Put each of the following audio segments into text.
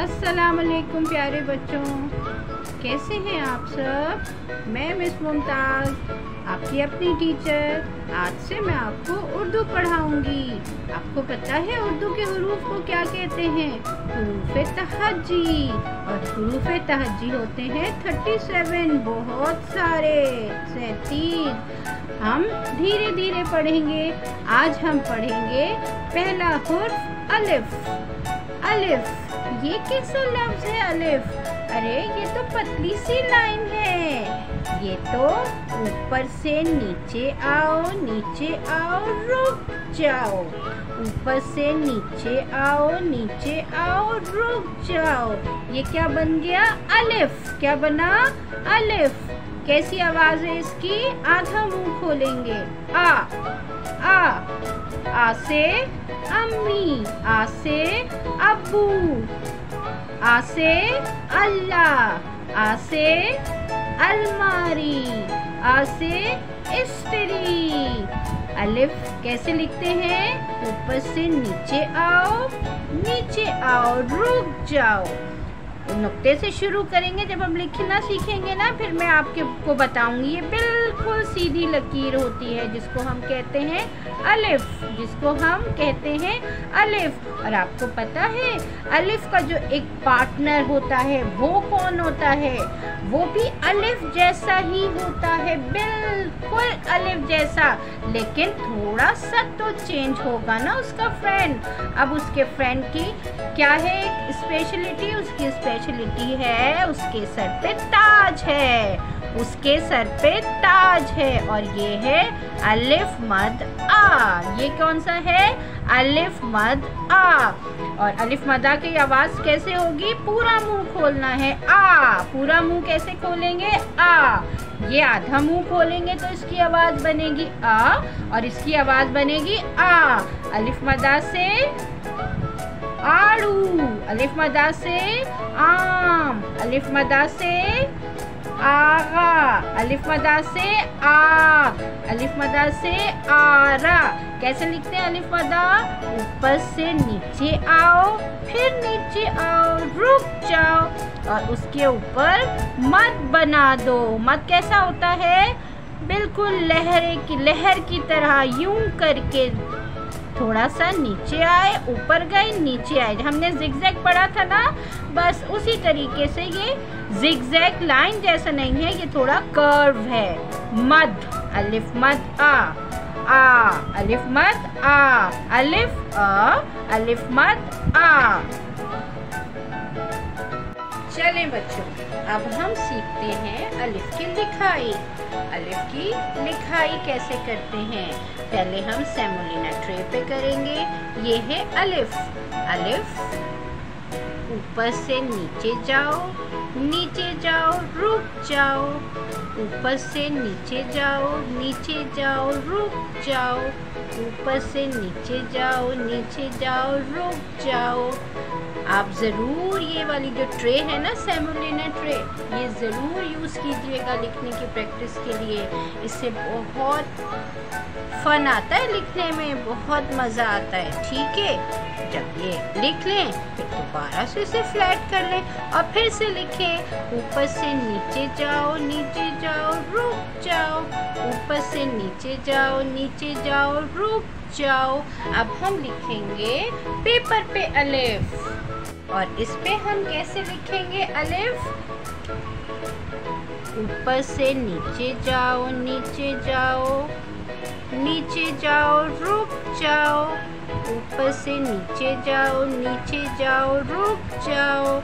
अस्सलाम वालेकुम प्यारे बच्चों। कैसे हैं आप सब? मैं मिस मुमताज़, आपकी अपनी टीचर आज से मैं आपको उर्दू पढ़ाऊँगी। आपको पता है उर्दू के हरूफ को क्या कहते हैं? हरूफ तहजी और हरूफ तहजी होते हैं थर्टी सेवन बहुत सारे। सैतीस। हम धीरे धीरे पढ़ेंगे। आज हम पढ़ेंगे पहला हुर्फ, अलिफ। अलिफ। ये कैसा लफ्ज है, अलिफ? अरे, ये तो पतली सी लाइन है। ये तो ऊपर से नीचे आओ नीचे आओ, रुक जाओ। ऊपर से नीचे आओ नीचे आओ, रुक जाओ। ये क्या बन गया? अलिफ। क्या बना? अलिफ। कैसी आवाज़ है इसकी? आधा मुँह खोलेंगे। आ आ। आ से अम्मी आ से अबू आ से अल्लाह आ से अलमारी आ से स्त्री अलिफ कैसे लिखते हैं? ऊपर से नीचे आओ नीचे आओ, रुक जाओ। नुक्ते से शुरू करेंगे। जब हम लिखना सीखेंगे ना, फिर मैं आपके को बताऊँगी। ये बिल्कुल सीधी लकीर होती है, जिसको हम कहते हैं अलिफ। जिसको हम कहते हैं अलिफ। और आपको पता है, अलिफ का जो एक पार्टनर होता है, वो कौन होता है? वो भी अलिफ जैसा ही होता है। बिल्कुल अलिफ जैसा। लेकिन थोड़ा सा तो चेंज होगा ना उसका फ्रेंड अब उसके फ्रेंड की क्या है स्पेशलिटी उसकी स्पेशलिटी है, उसके सर पे ताज है, उसके सर पे ताज है और ये है अलिफ मद आ। ये कौन सा है? अलिफ मद आ। और अलिफ मदा की आवाज़ कैसे होगी? पूरा मुँह खोलना है। आ। पूरा मुँह कैसे खोलेंगे? आ। ये आधा मुँह खोलेंगे तो इसकी आवाज़ बनेगी आ और इसकी आवाज़ बनेगी आ। अलिफ मदा से आड़ू। अलिफ मदा से आम। अलिफ मदा से आगा। अलिफ मदा से आग। अलिफ मदा से आरा। कैसे लिखते हैं अलिफ मदा? ऊपर से नीचे आओ, फिर नीचे आओ, रुक जाओ और उसके ऊपर मत बना दो। मत कैसा होता है? बिल्कुल लहरे की लहर की तरह यूँ करके थोड़ा सा नीचे आए, ऊपर गए, नीचे आए। हमने जिगजैग पढ़ा था ना? बस उसी तरीके से ये जिगजैग लाइन जैसा नहीं है, ये थोड़ा कर्व है। मद, अलिफ मद, आ आ, अलिफ मद, आ, अलिफ, अ, अलिफ मद, आ। चलें बच्चों, अब हम सीखते हैं अलिफ की लिखाई। अलिफ की लिखाई कैसे करते हैं? पहले हम सेमोलिना ट्रे पे करेंगे। ये है अलिफ। अलिफ, ऊपर से नीचे जाओ नीचे जाओ, रुक जाओ। ऊपर से नीचे जाओ नीचे जाओ, रुक जाओ। ऊपर से नीचे जाओ नीचे जाओ, रुक जाओ। आप ज़रूर ये वाली जो ट्रे है ना सेमोलिना ट्रे, ये ज़रूर यूज़ कीजिएगा लिखने की प्रैक्टिस के लिए। इससे बहुत फन आता है लिखने में, बहुत मज़ा आता है, ठीक है? जब ये लिख लें, फिर दोबारा से इसे फ्लैट कर लें और फिर से लिखें, ऊपर से नीचे जाओ नीचे जाओ, रुक जाओ, ऊपर से नीचे जाओ नीचे जाओ, रुक जाओ। अब हम लिखेंगे पेपर पे अलिफ और इस पे हम कैसे लिखेंगे अलिफ ऊपर से नीचे जाओ नीचे जाओ नीचे जाओ, रुक ऊपर से नीचे जाओ नीचे जाओ, रुक जाओ।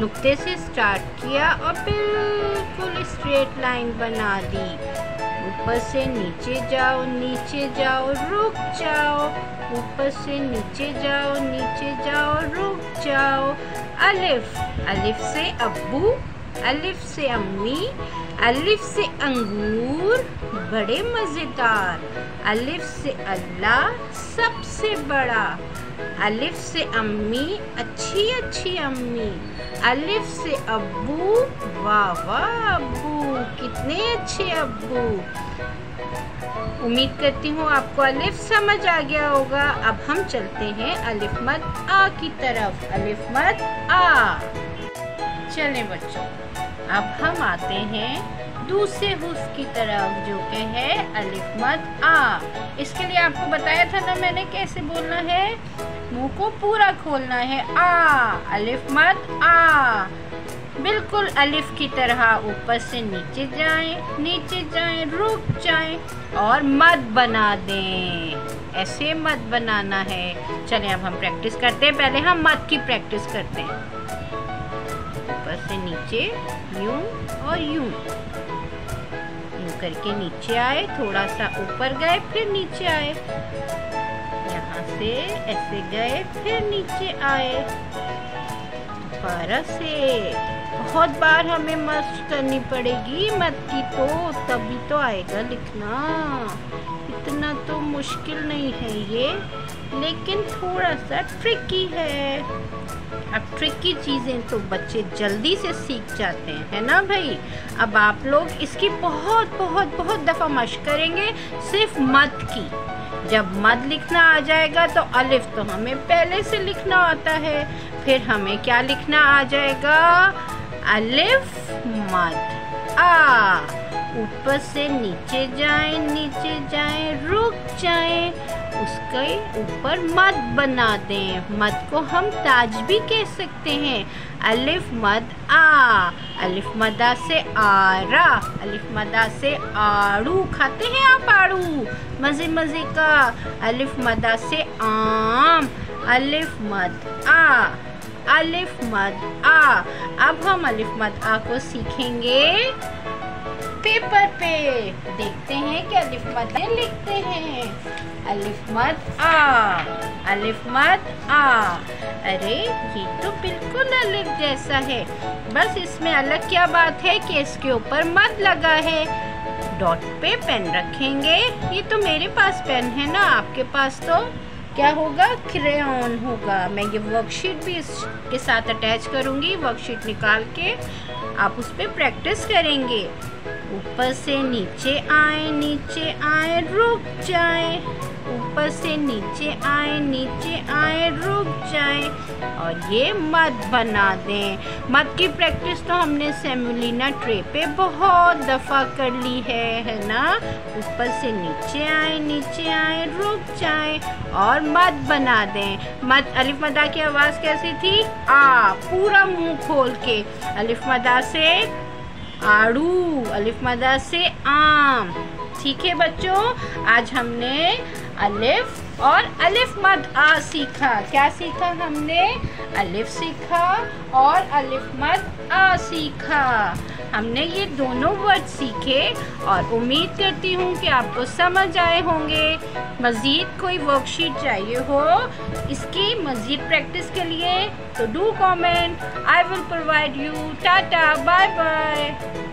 नुक्ते से स्टार्ट किया और बिल्कुल स्ट्रेट लाइन बना दी। ऊपर से नीचे जाओ नीचे जाओ, रुक जाओ। ऊपर से नीचे जाओ नीचे जाओ, रुक जाओ। अलिफ अलिफ से अब्बू। अलिफ से अम्मी, अलिफ से अंगूर, बड़े मज़ेदार। अलिफ से अल्लाह, सबसे बड़ा। अलिफ से अम्मी, अच्छी अच्छी अम्मी। अलिफ से अब्बू, वाह वाह अब्बू, कितने अच्छे अब्बू। उम्मीद करती हूँ आपको अलिफ समझ आ गया होगा। अब हम चलते हैं अलिफ मत आ की तरफ़। अलिफ मत आ। चलें बच्चों अब हम आते हैं दूसरे हुस की तरफ़ जो कि है अलिफ मत आ। इसके लिए आपको बताया था ना मैंने कैसे बोलना है? मुँह को पूरा खोलना है आ अलिफ मत आ। बिल्कुल अलिफ की तरह ऊपर से नीचे जाएँ, नीचे जाएँ, रुक जाएँ और मत बना दें। ऐसे मत बनाना है। चलें अब हम प्रैक्टिस करते हैं। पहले हम मत की प्रैक्टिस करते हैं। ऊपर से नीचे, यूँ और यूँ। यूँ करके नीचे आए, थोड़ा सा ऊपर गए, फिर नीचे आए। यहाँ से ऐसे गए, फिर नीचे आए। दोबारा से। बहुत बार हमें मस्त करनी पड़ेगी, मत की तो तभी तो आएगा लिखना। इतना तो मुश्किल नहीं है ये, लेकिन थोड़ा सा ट्रिकी है। अब ट्रिकी चीज़ें तो बच्चे जल्दी से सीख जाते हैं, है ना भाई? अब आप लोग इसकी बहुत बहुत बहुत दफ़ा मश करेंगे, सिर्फ़ मत की। जब मद लिखना आ जाएगा तो अलिफ तो हमें पहले से लिखना आता है। फिर हमें क्या लिखना आ जाएगा? अलिफ, मद। आ, ऊपर से नीचे जाएँ नीचे जाएँ, रुक जाएँ। उसके ऊपर मद बना दें। मद को हम ताज भी कह सकते हैं। अलिफ मद आ। अलिफ मदा से आरा। अलिफ मदा से आड़ू। खाते हैं आप आड़ू? मज़े मज़े का। अलिफ मदा से आम। अलिफ मद आ। अलिफ मद आ। अब हम अलिफ मद आ को सीखेंगे। पेपर पे। देखते हैं कि अलिफ मद लिखते हैं। अलिफ मद आ, अलिफ मद आ। अरे, ये तो बिल्कुल अलिफ जैसा है। बस इसमें अलग क्या बात है कि इसके ऊपर मद लगा है। डॉट पे पेन रखेंगे। ये तो मेरे पास पेन है ना, आपके पास तो। क्या होगा? क्रेन होगा। मैं ये वर्कशीट भी इसके साथ अटैच करूँगी। वर्कशीट निकाल के आप उस पर प्रैक्टिस करेंगे। ऊपर से नीचे आए नीचे आए, रुक जाए। ऊपर से नीचे आए नीचे आए, रुक जाए। और ये मत बना दें। मत की प्रैक्टिस तो हमने सेमुलिना ट्रे पे बहुत दफ़ा कर ली है है ना? ऊपर से नीचे आए नीचे आए, रुक जाए। और मत बना दें। मत, अलिफ मदा की आवाज़ कैसी थी? आ, पूरा मुँह खोल के। अलिफ मदा से आड़ू, अलिफ मदा से आम। ठीक है बच्चों? आज हमने अलिफ और अलिफ मद आ सीखा। क्या सीखा हमने? अलिफ सीखा और अलिफ मद आ सीखा। हमने ये दोनों वर्ड सीखे और उम्मीद करती हूँ कि आपको समझ आए होंगे। मज़ीद कोई वर्कशीट चाहिए हो, इसकी मज़ीद प्रैक्टिस के लिए तो do comment I will provide you tata bye bye